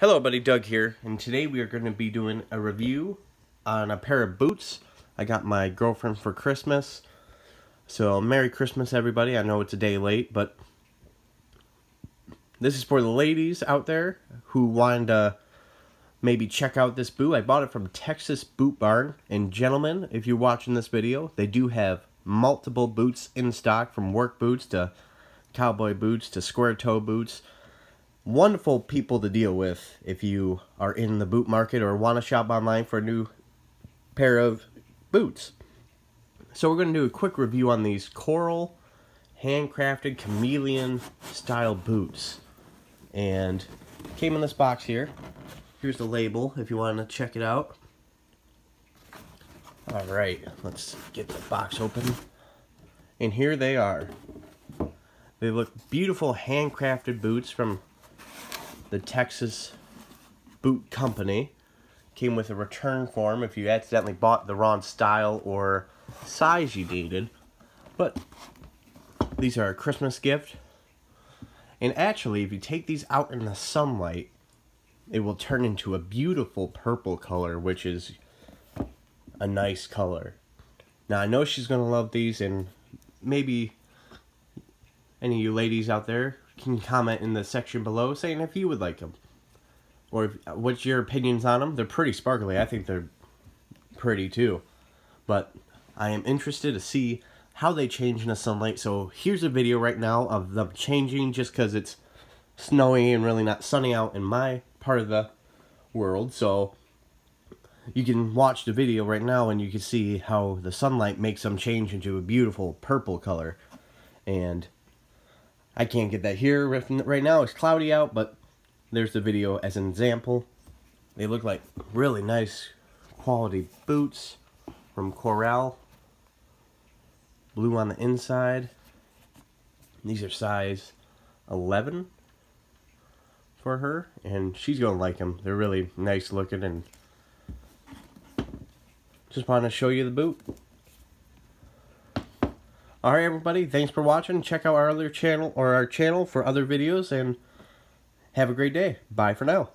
Hello buddy, Doug here, and today we are going to be doing a review on a pair of boots I got my girlfriend for Christmas. So, Merry Christmas everybody, I know it's a day late, but this is for the ladies out there who wanted to maybe check out this boot. I bought it from Texas Boot Barn, and gentlemen, if you're watching this video, they do have multiple boots in stock, from work boots to cowboy boots to square toe boots wonderful people to deal with if you are in the boot market or want to shop online for a new pair of boots. So we're going to do a quick review on these Corral handcrafted chameleon style boots. And came in this box here. Here's the label if you want to check it out. Alright, let's get the box open. And here they are. They look beautiful handcrafted boots from the Texas Boot Company. Came with a return form if you accidentally bought the wrong style or size you needed. But these are a Christmas gift. And actually, if you take these out in the sunlight, it will turn into a beautiful purple color, which is a nice color. Now, I know she's going to love these, and maybe any of you ladies out there can comment in the section below saying if you would like them. Or if, uh, what's your opinions on them. They're pretty sparkly. I think they're pretty too. But I am interested to see how they change in the sunlight. So here's a video right now of them changing just because it's snowy and really not sunny out in my part of the world. So you can watch the video right now and you can see how the sunlight makes them change into a beautiful purple color. And I can't get that here right now. It's cloudy out, but there's the video as an example. They look like really nice quality boots from Corral. Blue on the inside. These are size 11 for her, and she's going to like them. They're really nice looking, and just want to show you the boot. Alright everybody, thanks for watching. Check out our other channel or our channel for other videos and have a great day. Bye for now.